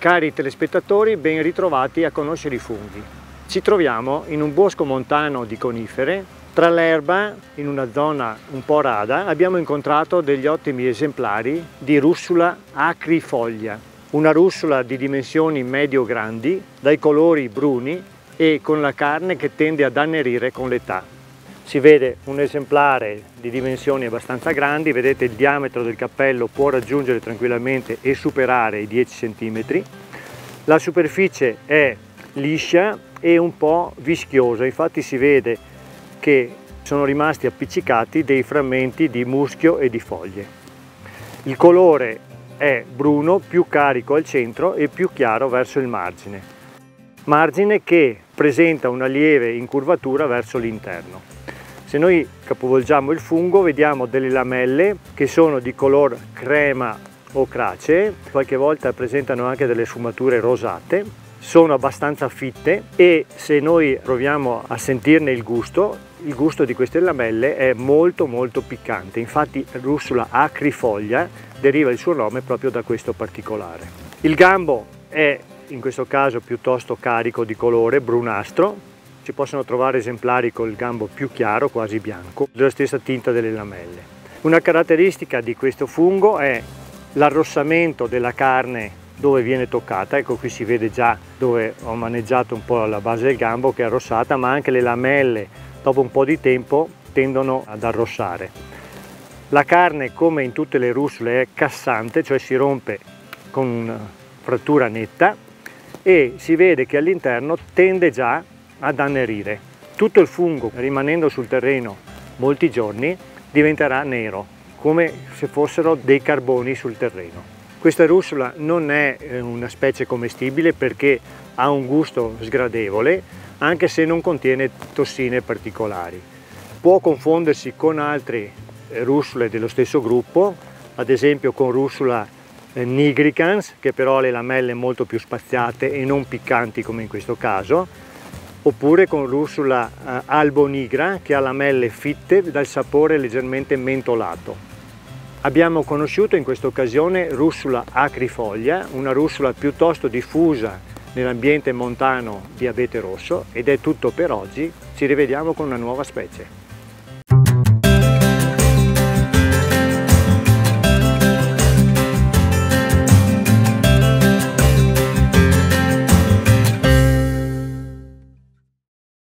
Cari telespettatori, ben ritrovati a conoscere i funghi. Ci troviamo in un bosco montano di conifere. Tra l'erba, in una zona un po' rada, abbiamo incontrato degli ottimi esemplari di russula acrifoglia, una russola di dimensioni medio-grandi, dai colori bruni e con la carne che tende ad annerire con l'età. Si vede un esemplare di dimensioni abbastanza grandi, vedete il diametro del cappello può raggiungere tranquillamente e superare i 10 cm. La superficie è liscia e un po' vischiosa, infatti si vede che sono rimasti appiccicati dei frammenti di muschio e di foglie. Il colore è bruno, più carico al centro e più chiaro verso il margine, margine che presenta una lieve incurvatura verso l'interno. Se noi capovolgiamo il fungo vediamo delle lamelle che sono di color crema o crace, qualche volta presentano anche delle sfumature rosate, sono abbastanza fitte e se noi proviamo a sentirne il gusto, il gusto di queste lamelle è molto molto piccante, infatti russola acrifoglia deriva il suo nome proprio da questo particolare. Il gambo è in questo caso piuttosto carico di colore brunastro, si possono trovare esemplari col gambo più chiaro, quasi bianco, della stessa tinta delle lamelle. Una caratteristica di questo fungo è l'arrossamento della carne dove viene toccata, ecco qui si vede già dove ho maneggiato un po' la base del gambo che è arrossata, ma anche le lamelle dopo un po' di tempo tendono ad arrossare. La carne come in tutte le russole è cassante, cioè si rompe con frattura netta e si vede che all'interno tende già ad annerire. Tutto il fungo rimanendo sul terreno molti giorni diventerà nero, come se fossero dei carboni sul terreno. Questa russola non è eh, una specie commestibile perché ha un gusto sgradevole, anche se non contiene tossine particolari. Può confondersi con altre eh, russole dello stesso gruppo, ad esempio con russola eh, nigricans, che però ha le lamelle molto più spaziate e non piccanti come in questo caso, oppure con russula eh, albonigra che ha lamelle fitte dal sapore leggermente mentolato. Abbiamo conosciuto in questa occasione russula acrifoglia, una russula piuttosto diffusa nell'ambiente montano di abete rosso ed è tutto per oggi, ci rivediamo con una nuova specie.